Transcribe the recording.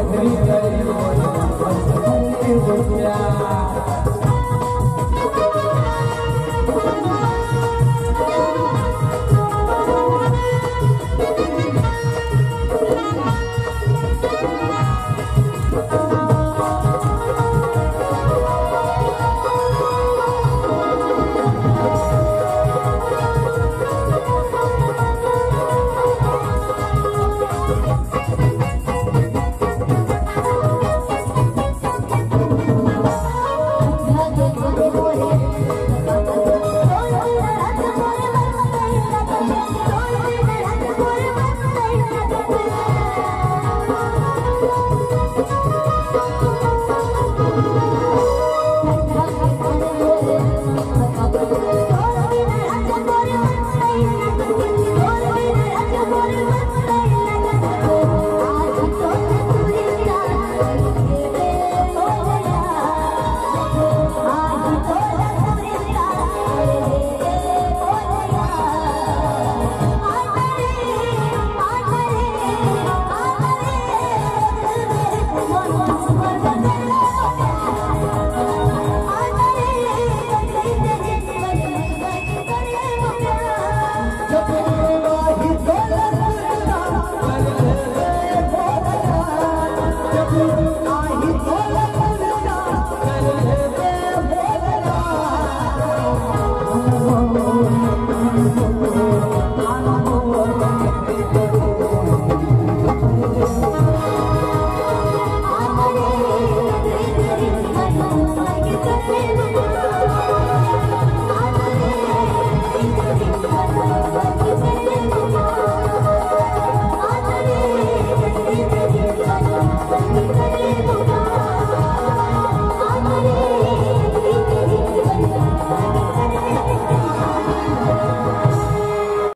I'm gonna go get Everybody